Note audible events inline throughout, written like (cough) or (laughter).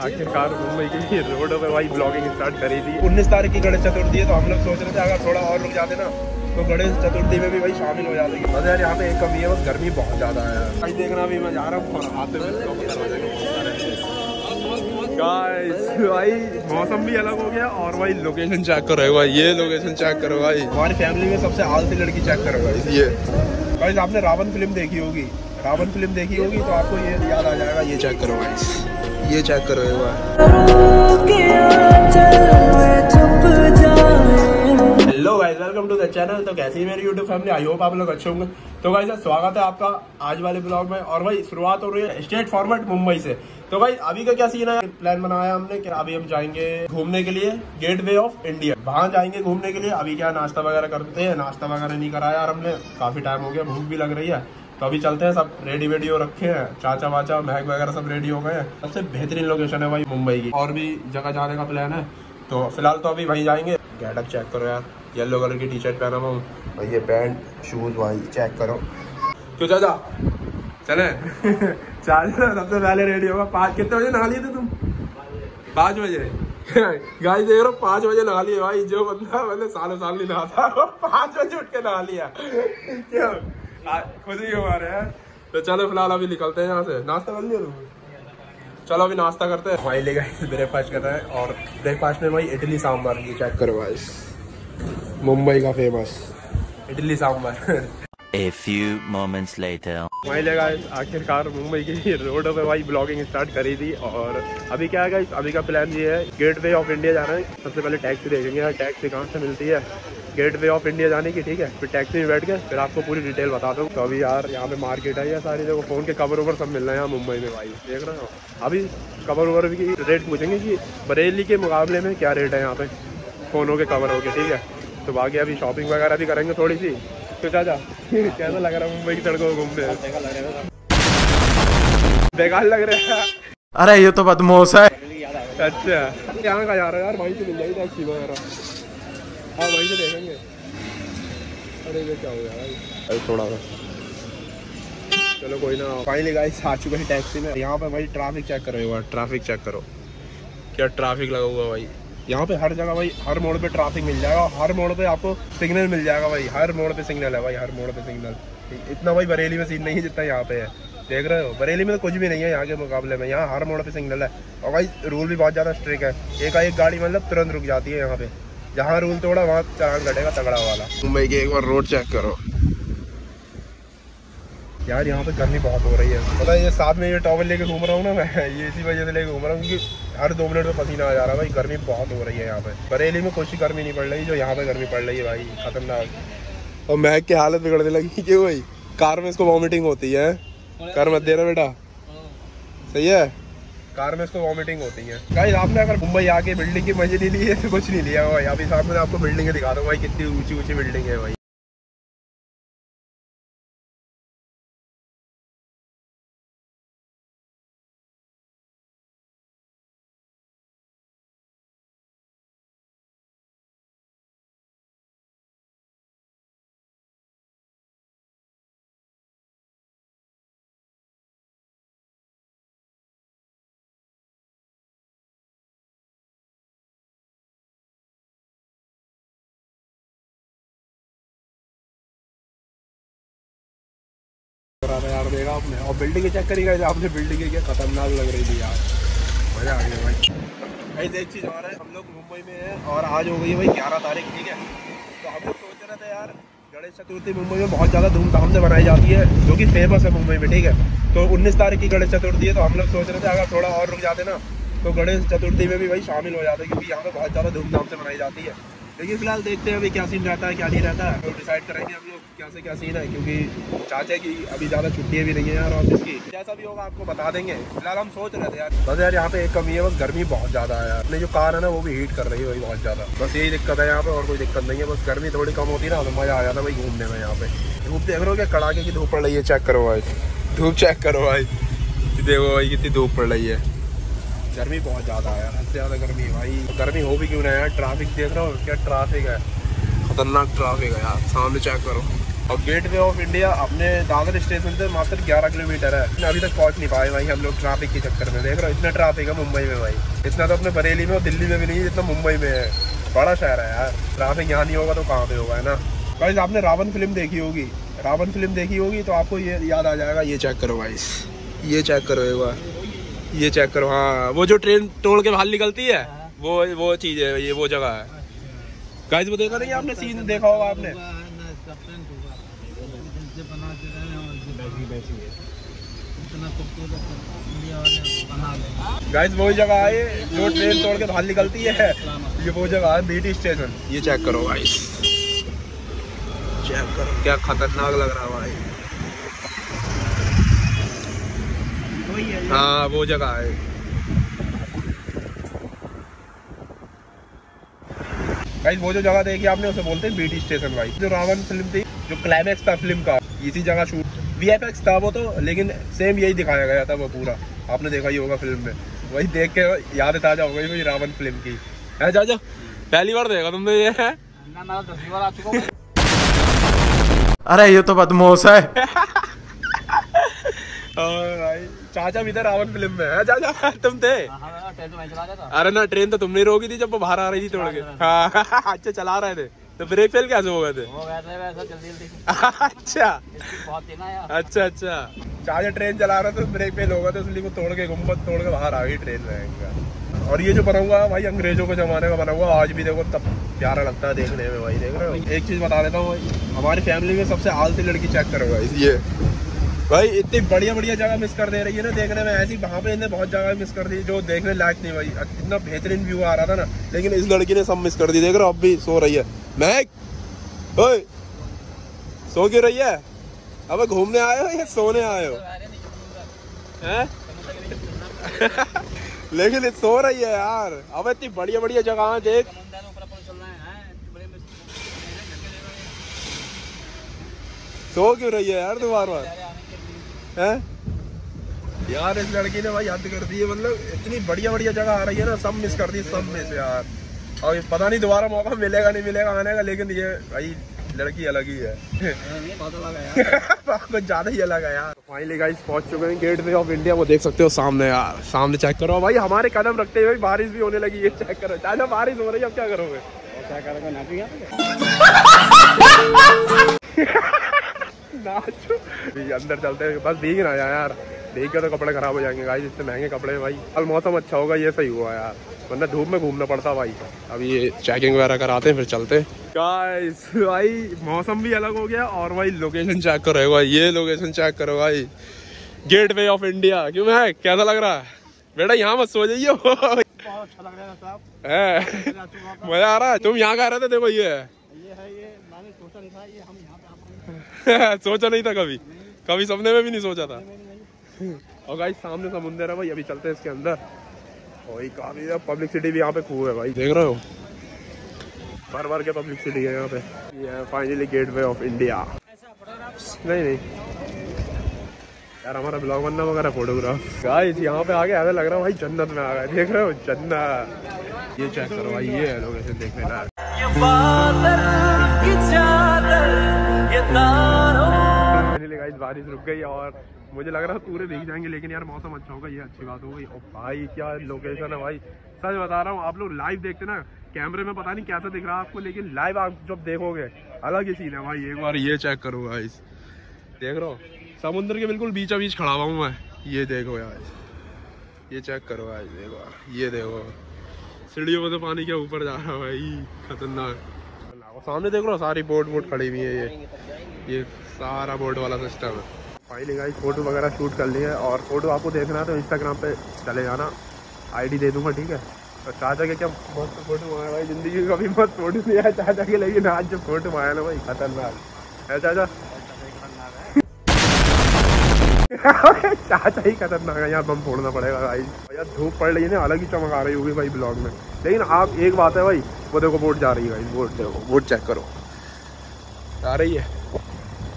आखिरकार मुंबई की रोडों पे भाई ब्लॉगिंग स्टार्ट करी थी। उन्नीस तारीख की गणेश चतुर्थी है तो हम लोग सोच रहे थे अगर थोड़ा और रुक जाते ना तो गणेश चतुर्थी में भी भाई शामिल हो जाते। बस यार यहाँ पे एक कमी है बस गर्मी बहुत ज़्यादा है। भाई देखना भी मैं जा रहा हूँ और हाथ भाई मौसम भी अलग हो गया और भाई लोकेशन चेक करो भाई ये लोकेशन चेक करो भाई। हमारी फैमिली में सबसे आलसी लड़की चेक करो भाई। ये। गाइस आपने रावण फ़िल्म देखी होगी। रावण फ़िल्म देखी होगी तो आपको ये याद आ जाएगा, ये चेक करो गाइस ये चेक करो hello guys welcome to the channel तो कैसी है मेरी यूट्यूब फैमिली आई होप आप लोग अच्छे होंगे। तो गाइस स्वागत है आपका आज वाले ब्लॉग में। और भाई, शुरुआत हो रही है स्टेट फॉर्मेट मुंबई से। तो भाई अभी का क्या सीन है? प्लान बनाया हमने कि अभी हम जाएँगे घूमने के लिए गेट वे ऑफ़ इंडिया वहाँ जाएँगे घूमने के लिए। अभी क्या नाश्ता वगैरह करते हैं? नाश्ता वगैरह नहीं कराया यार हमने। काफ़ी टाइम हो गया, भूख भी लग रही है। तो अभी चलते हैं, सब रेडी वेडी रखे हैं। चाचा वाचा महक वगैरह सब रेडी हो गए हैं। सबसे बेहतरीन लोकेशन है भाई मुंबई की। और भी जगह जाने का प्लान है। तो फ़िलहाल तो अभी वहीं जाएँगे। गेटअप चेक करो यार। येलो कलर की टी शर्ट पहना हुआ और ये पैंट शूज़ भाई चेक करो। तो चाचा, चले। (laughs) चाचा, सबसे पहले रेडी होगा। पाँच कितने बजे नहा लिए थे तुम? पाँच बजे। (laughs) गाय देख रहे हो, पाँच बजे नहा लिए। भाई, जो बंदा मैंने सालों साल नहीं नहाता पाँच बजे उठ के नहा लिया। (laughs) क्यों? आ- ही हमारे यार तो चलो फ़िलहाल अभी निकलते हैं यहाँ से। नाश्ता कर लिया चलो अभी नाश्ता करते हैं। भाई लेगा ब्रेकफास्ट कर रहे हैं और ब्रेकफास्ट में भाई इडली सांबर ये चेक करो भाई मुंबई का famous idli sambar a few moments later. वहीं लगा आखिरकार मुंबई की (laughs) रोडों पे भाई ब्लॉगिंग स्टार्ट करी थी और अभी क्या है अभी का प्लान ये है गेट वे ऑफ़ इंडिया जाना है। सबसे पहले टैक्सी देखेंगे टैक्सी कहाँ से मिलती है? गेट वे ऑफ़ इंडिया जाने की, ठीक है? फिर टैक्सी में बैठ के, फिर आपको पूरी डिटेल बता दूँ। तो अभी यार, यहाँ पे मार्केट है, या सारी जगह फ़ोन के कवर ओवर सब मिल रहे हैं मुंबई में भाई। देख रहे हो? अभी कवर ओवर की रेट पूछेंगे कि बरेली के मुकाबले में क्या रेट है यहाँ पे? फ़ोनों के कवर हो के ठीक है? तो बाकी अभी शॉपिंग वगैरह भी करेंगे थोड़ी सी। तो चाचा कैसा लग रहा है मुंबई की सड़कों को घूमने? बेकार लग रहा है। अरे ये तो बदमोश है। अच्छा। यहाँ का जा रहा है। यार वहीं से मिल जाएगी टैक्सी वगैरह। हाँ वहीं से देखेंगे। अरे ये क्या हो गया भाई? अरे थोड़ा सा चलो कोई ना। फाइनली गाइस आ चुके हैं टैक्सी में। यहाँ पे भाई ट्रैफ़िक चेक करो एक बार। ट्रैफ़िक चेक करो। क्या ट्रैफ़िक लगा हुआ भाई? यहाँ पे हर जगह भाई हर मोड़ पे ट्रैफ़िक मिल जाएगा हर मोड़ पे आपको सिग्नल मिल जाएगा भाई। हर मोड़ पे सिग्नल है भाई हर मोड़ पे सिग्नल इतना भाई बरेली में सीन नहीं है जितना यहाँ पे है। देख रहे हो? बरेली में तो कुछ भी नहीं है यहाँ के मुकाबले में। यहाँ हर मोड़ पे सिग्नल है। और भाई रूल भी बहुत ज़्यादा स्ट्रिक्ट है। एक एक गाड़ी मतलब तुरंत रुक जाती है यहाँ पे। जहाँ रूल तोड़ा वहाँ चालान कटेगा तगड़ा वाला। मुंबई की एक बार रोड चेक करो। यार यहाँ पे गर्मी बहुत हो रही है। पता है ये साथ में ये टॉवल लेके घूम रहा हूँ ना मैं। (laughs) ये इसी वजह से लेके घूम रहा हूँ क्योंकि हर दो मिनट में पसीना आ जा रहा है भाई गर्मी बहुत हो रही है यहाँ पे। बरेली में कुछ गर्मी नहीं पड़ रही जो यहाँ पे गर्मी पड़ रही है भाई खतरनाक। और महक की हालत बिगड़ने लगी क्यों भाई? कार में इसको वॉमिटिंग होती है। कर मत देना बेटा। सही है? कार में इसको वॉमिटिंग होती है। गाइस आपने अगर मुंबई आके बिल्डिंग की मज़े नहीं ली है तो कुछ नहीं लिया भाई अभी सामने आपको बिल्डिंग दिखा दो भाई कितनी ऊँची ऊँची बिल्डिंग है भाई। यार देखा आपने। और बिल्डिंग चेक करी गए आपने बिल्डिंग क्या खतरनाक लग रही थी यार। मज़ा आ गया भाई। भाई एक चीज़ और है, हम लोग मुंबई में हैं और आज हो गई है भाई ग्यारह तारीख, ठीक है? तो हम लोग सोच रहे थे यार, गणेश चतुर्थी मुंबई में बहुत ज़्यादा धूमधाम से मनाई जाती है, जो कि फ़ेमस है मुंबई में, ठीक है? तो उन्नीस तारीख की गणेश चतुर्थी है तो हम लोग सोच रहे थे अगर थोड़ा और रुक जाते ना तो गणेश चतुर्थी में भी भाई शामिल हो जाते, क्योंकि यहाँ पे बहुत ज़्यादा धूमधाम से मनाई जाती है। लेकिन फ़िलहाल देखते हैं अभी क्या सीन रहता है, क्या नहीं रहता है। तो डिसाइड करेंगे हम लोग क्या से क्या सीन है, क्योंकि चाचा की अभी ज़्यादा छुट्टियाँ भी नहीं है यार ऑफ़िस की। जैसा भी होगा आपको बता देंगे। फ़िलहाल हम सोच रहे थे यार, बस यार यहाँ पे एक कमी है, बस गर्मी बहुत ज़्यादा है यार। अपनी जो कार है ना, वो भी हीट कर रही है भाई बहुत ज़्यादा। बस यही दिक्कत है यहाँ पे, और कोई दिक्कत नहीं है। बस गर्मी थोड़ी कम होती ना तो मज़ा आ जाता भाई घूमने में यहाँ पे। धूप देख रहे हो क्या? कड़ाके की धूप पड़ रही है चेक करो भाई। धूप चेक करो भाई। देखो भाई, कितनी धूप पड़ रही है। गर्मी बहुत ज़्यादा है हद से ज़्यादा गर्मी है भाई। गर्मी हो भी क्यों ना यार ट्रैफ़िक देख रहे हो? क्या ट्रैफ़िक है? खतरनाक ट्रैफ़िक है यार, सामने चेक करो। और गेट वे ऑफ़ इंडिया अपने दादर स्टेशन से मात्र 11 किलोमीटर है। अभी तक पहुँच नहीं पाए भाई हम लोग ट्रैफ़िक के चक्कर में। देख रहे हो, इतना ट्रैफ़िक है मुंबई में भाई। इतना तो अपने बरेली में और दिल्ली में भी नहीं जितना मुंबई में है। बड़ा शहर है यार। ट्रैफ़िक यहाँ नहीं होगा तो कहाँ पे होगा, है ना? भाई आपने रावण फ़िल्म देखी होगी। रावण फ़िल्म देखी होगी तो आपको ये याद आ जाएगा, ये चेक करो भाई ये चेक करो एक बार। ये चेक करो हाँ वो जो ट्रेन तोड़ के बाहर निकलती है वो वो चीज़ है ये वो जगह है। गाइस वो देखा नहीं आपने? सीन देखा होगा आपने? गाइस वही जगह है जो ट्रेन तोड़ के बाहर निकलती है ये वो जगह है बीटी स्टेशन ये चेक करो गाइस चेक करो क्या खतरनाक लग रहा है भाई। हाँ वो जगह है। भाई वो जो जगह देखी आपने उसे बोलते हैं बीटी स्टेशन भाई। जो रावण फ़िल्म थी जो क्लाइमैक्स था फ़िल्म का इसी जगह शूट वी था वो तो लेकिन सेम यही दिखाया गया था वो पूरा। आपने देखा ही होगा फ़िल्म में। वही देख के याद ताज़ा हो गई वही रावण फ़िल्म की। है चाचा पहली बार देखा तुमने ये। है अरे ये तो बदमोश है। (laughs) और भाई। चाचा भी रावण फ़िल्म में। है चाचा तुम थे। अरे ना ट्रेन तो तुमने रोकी थी जब वो बाहर आ रही थी तोड़ के। हाँ (laughs) अच्छा चला रहे थे। तो ब्रेक फेल कैसे हो गए थे? (laughs) अच्छा। अच्छा अच्छा। चाचा ट्रेन चला रहे थे ब्रेक फेल हो गया था इसलिए वो तोड़ के गुंबद तोड़ के बाहर आ गई ट्रेन में। और ये जो बना हुआ भाई अंग्रेज़ों के जमाने का बना हुआ आज भी देखो तब प्यारा लगता है देखने में भाई देख रहे हो? एक चीज़ बता देता हूँ हमारी फैमिली में सबसे आलसी लड़की चेक करो भाई ये। भाई, इतनी बढ़िया बढ़िया जगह मिस कर दे रही है ना देखने में। ऐसी वहाँ पे इन्हें बहुत जगह मिस कर दी जो देखने लायक नहीं भाई। इतना बेहतरीन व्यू आ रहा था ना। लेकिन इस लड़की ने सब मिस कर दी। देख रहे हो, अब भी सो रही है। महक ओए, सो क्यों रही है? अब घूमने आए हो या सोने आए हो? (laughs) लेकिन सो रही है यार। अब इतनी बढ़िया बढ़िया जगह देख। सो क्यों रही है यार तू बार बार हैं? यार इस लड़की ने भाई हद कर दी है मतलब इतनी बढ़िया बढ़िया जगह आ रही है ना सब मिस कर दी सब में से यार। और पता नहीं दोबारा मौका मिलेगा नहीं मिलेगा आने का लेकिन ये भाई लड़की अलग ही है। (laughs) कुछ ज़्यादा ही अलग है यार। फाइनली गाइस पहुँच चुके हैं गेट वे ऑफ़ इंडिया वो देख सकते हो सामने यार। सामने चेक करो। भाई हमारे कदम रखते हुए बारिश भी होने लगी है चेक करो। चाचा बारिश हो रही है अब क्या करोगे? क्या करोगे? (laughs) नाचो। अंदर चलते हैं। बस भीग ना यार। भीग के तो कपड़े खराब हो जाएँगे। गाइस इतने महँगे कपड़े भाई। कल मौसम अच्छा होगा ये सही हुआ यार। वरना धूप में घूमना पड़ता भाई। अब ये चेकिंग वगैरह कराते हैं फिर चलते गाइस भाई मौसम भी अलग हो गया और भाई लोकेशन चेक करो भाई। ये लोकेशन चेक करो भाई। गेट वे ऑफ़ इंडिया क्यों है कैसा लग रहा है? बेटा यहाँ मत सो जाइए। मज़ा आ रहा है। तुम यहाँ कह रहे थे देखो ये? (laughs) सोचा नहीं था कभी। कभी सपने में भी नहीं सोचा था। और भाई सामने समुंदर है भाई अभी चलते हैं इसके अंदर। और काफ़ी पब्लिक सिटी भी यहाँ पे खूब है भाई। देख रहे हो? भर भर के पब्लिक सिटी है यहाँ पे। ये finally gateway of India नहीं नहीं। यार हमारा ब्लॉग बनना वगैरह फोटोग्राफ गाइस यहाँ पे आगे ऐसा लग रहा है भाई जन्नत में आ गए। देख रहे हो? जन्नत। ये चेक करो भाई ये लोकेशन देखने लायक। गाइस बारिश रुक गई और मुझे लग रहा है पूरे भीग जाएँगे, लेकिन यार मौसम अच्छा होगा, ये अच्छी बात हो गई। और भाई, क्या लोकेशन है भाई। सच बता रहा हूँ, आप लोग लाइव देखते ना कैमरे में पता नहीं कैसा दिख रहा है आपको, लेकिन लाइव आप जब देखोगे, अलग ही सीन है भाई, एक बार ये चेक करो गाइस देख रहा हूँ? समुद्र के बिल्कुल बीचा बीच खड़ा हुआ हूँ मैं। ये देखो यार ये चेक करो भाई देखो ये देखो। सीढ़ियों में तो पानी के ऊपर जा रहा है भाई, खतरनाक। सामने देख लो, सारी बोट वोट खड़ी हुई है ये। ये सारा बोट वाला सिस्टम है। फाइनली गाइस फ़ोटो वगैरह शूट कर लिए और फ़ोटो आपको देखना है तो इंस्टाग्राम पे चले जाना। आईडी दे दूँगा, ठीक है? तो चाचा के क्या मस्त फ़ोटो आया भाई ज़िंदगी का भी मस्त फ़ोटो नहीं आया चाचा के, लेकिन आज जो फ़ोटो आया ना भाई, खतरनाक। है चाचा? (laughs) चाचा ही खतरनाक है, यहाँ बम फोड़ना पड़ेगा भाई। यार धूप पड़ रही है ना, अलग ही चमक आ रही होगी भाई ब्लॉग में। लेकिन आप, एक बात है भाई वो देखो बोट जा रही है भाई बोट देखो बोट चेक करो। आ रही है।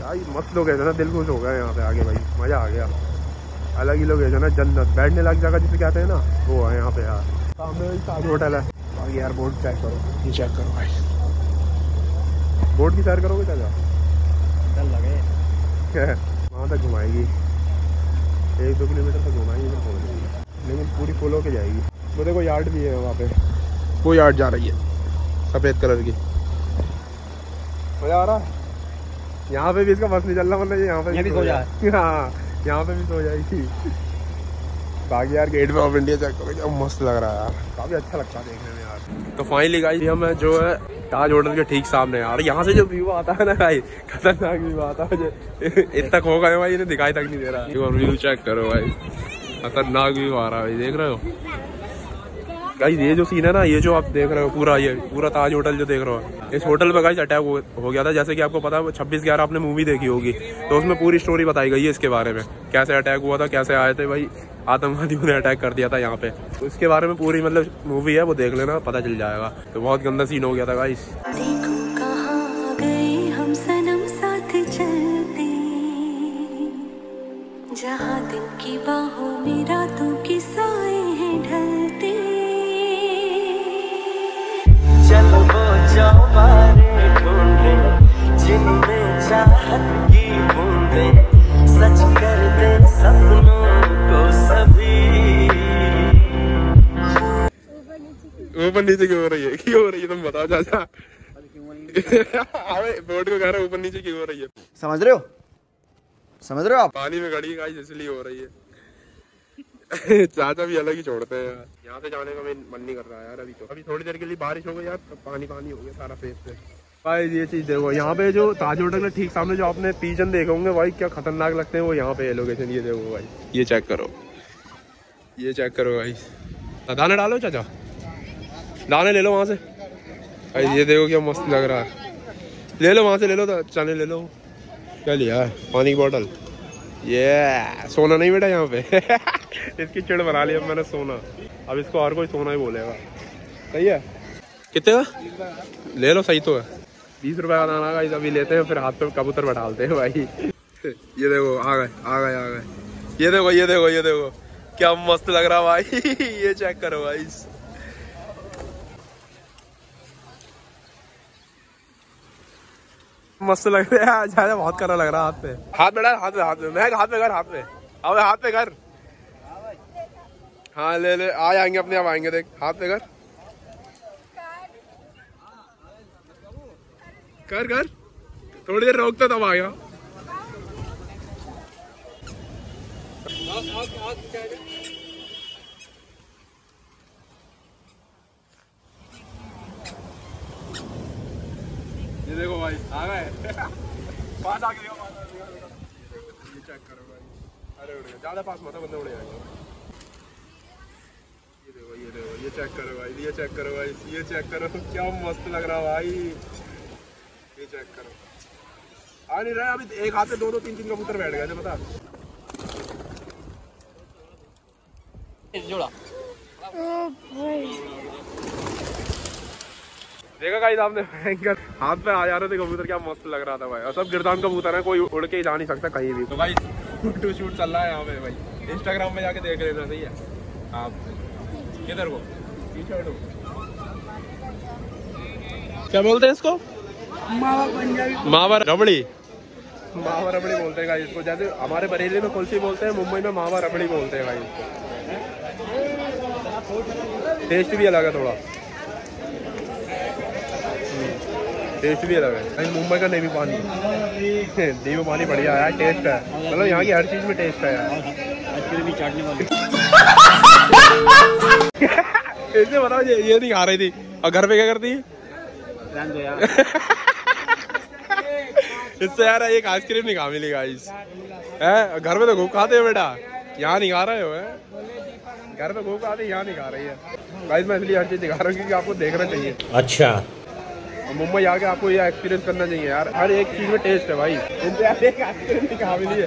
भाई मस्त लोग है ना दिल खुश हो गया यहाँ पे आगे भाई, मज़ा आ गया। अलग ही लोग है ना जन्नत, बैठने लग जगह जिसे कहते हैं ना, वो है यहाँ पे यार। सामने ताज होटल है। आगे यार बोट चेक करो, ये चेक करो भाई। बोट की सैर करोगे चाचा (laughs) वहाँ तक घुमाएगी। एक दो किलोमीटर तक घुमाएगी, फिर लेकिन पूरी फुल होके जाएगी। वो देखो यार्ड भी है वहाँ पे। वो यार्ड जा रही है। सफ़ेद कलर की। मज़ा आ रहा? है यहाँ पे भी इसका बस नहीं चल रहा मतलब यहाँ पे भी सो जाए (laughs) हाँ यहाँ पे भी सो जाएगी। बाकी यार gateway of India check करो मस्त लग रहा है यार। काफ़ी अच्छा लगता है देखने में यार। तो फाइनली गाइस हम जो है ताज होटल के ठीक सामने यार। यहाँ से जो व्यू आता है ना भाई खतरनाक व्यू आता है। (laughs) इतना खो गए भाई इन्हें दिखाई तक नहीं दे रहा। व्यू चेक करो भाई। खतरनाक व्यू आ रहा है भाई देख रहे हो? गाइस ये जो सीन है ना ये जो आप देख रहे हो पूरा ये पूरा ताज होटल जो देख रहे हो। इस होटल पे गाइस अटैक हो, गया था। जैसे कि आपको पता है छब्बीस ग्यारह आपने मूवी देखी होगी। तो उसमें पूरी स्टोरी बताई गई है इसके बारे में। कैसे अटैक हुआ था कैसे आए थे भाई? आतंकवादियों ने अटैक कर दिया था यहाँ पे। तो इसके बारे में पूरी मतलब मूवी है वो देख लेना पता चल जाएगा। तो बहुत गंदा सीन हो गया था गाइस जहाँ दिन की बाहों में रातों के साए हैं ढलते ढूंढे जिनमें चाहत की बूंदे सच कर दे सपनों को सभी। ऊपर नीचे क्यों हो रही है? क्यों हो रही है? तुम बताओ चाचा। अबे बोर्ड को कह रहा ऊपर नीचे क्यों हो रही है? समझ रहे हो? समझ रहे हो आप? पानी में खड़ी गाइस इसलिए हो रही है। (laughs) चाचा भी अलग ही छोड़ते हैं यार। यहाँ से जाने का मैं मन नहीं कर रहा यार अभी तो। अभी थोड़ी देर के लिए बारिश हो गई यार पानी पानी हो गया सारा फेस पे। भाई ये चीज़ देखो यहाँ पे जो ताज होटल में ठीक सामने जो आपने पीजन देखे होंगे भाई क्या खतरनाक लगते हैं वो यहाँ पे लोकेशन ये देखो भाई। ये चेक करो। ये चेक करो भाई। दाने डालो चाचा। दाने ले लो वहाँ से। भाई ये देखो क्या मस्त लग रहा है। ले लो वहाँ से ले लो तो चने ले लो। क्या लिया पानी की बॉटल ये सोना नहीं बेटा यहाँ पे। (laughs) इसकी चिड़ बना ली अब मैंने सोना। अब इसको और कोई सोना ही बोलेगा। सही है? कितने का? ले लो सही तो है। बीस रुपए का दाना गाइस अभी लेते हैं फिर हाथ पे कबूतर बैठालते हैं भाई। (laughs) ये देखो आ गए आ गए आ गए। ये देखो ये देखो ये देखो। क्या मस्त लग रहा है भाई। (laughs) ये चेक करो भाई। मस्त लग रहा है (laughs) ज़्यादा बहुत करा लग रहा है हाथ पे। हाथ डाल हाथ पे हाथ पे मैं हाथ पे कर हाथ पे अब हाथ पे कर। हाँ ले ले, आ जाएँगे अपने आप आएँगे, देख, हाथ पे कर। कर कर। थोड़ी देर रोकते तब आ गया। ये देखो भाई, आ गए। पास आ गए पास आ ये चेक करो भाई। अरे उड़ गए ज़्यादा पास मत बंदे उड़ जाएँगे। ये चेक करो भाई, ये चेक करो भाई, ये चेक करो। क्या मस्त लग रहा है भाई। ये चेक करो। आ नहीं, रहा, अभी एक हाथ से दो दो, तीन तीन कबूतर बैठ गए थे पता। जोड़ा देखा गाइस, आपने भयंकर हाथ पे आ जा रहे थे कबूतर, क्या मस्त लग रहा था भाई। और सब गिरदान कबूतर है, कोई उड़ के ही जा नहीं सकता कहीं भी। तो भाई फ़ोटो शूट चल रहा है यहाँ पे भाई। इंस्टाग्राम में जाके देख लेना, सही है? आप किधर को क्या बोलते हैं इसको? मावा पंजाबी। मावा रबड़ी। मावा रबड़ी बोलते हैं गाइस इसको। जैसे हमारे बरेली में कुल्फी बोलते हैं मुंबई में मावा रबड़ी बोलते हैं भाई टेस्ट भी अलग है थोड़ा। टेस्ट भी अलग है। भाई मुंबई का नेवी पानी। (laughs) नेवी पानी बढ़िया है टेस्ट है। मतलब यहाँ की हर चीज़ में टेस्ट है यार। (laughs) चाटने बताओ ये ये नहीं खा रही थी। और घर पे क्या करती है? रहने दो यार। (laughs) इससे यार एक आइसक्रीम नहीं खा मिली गाइस है? घर में तो खूब खाते हो बेटा। यहाँ नहीं खा रहे हो घर में खूब खाते यहाँ नहीं खा रही है। गाइस मैं इसलिए हर चीज़ दिखा रहा हूँ क्योंकि आपको देखना चाहिए। अच्छा। मुंबई आके आपको ये एक्सपीरियंस करना चाहिए यार। हर एक चीज़ में टेस्ट है भाई। (laughs) एक आइसक्रीम नहीं खा मिली है।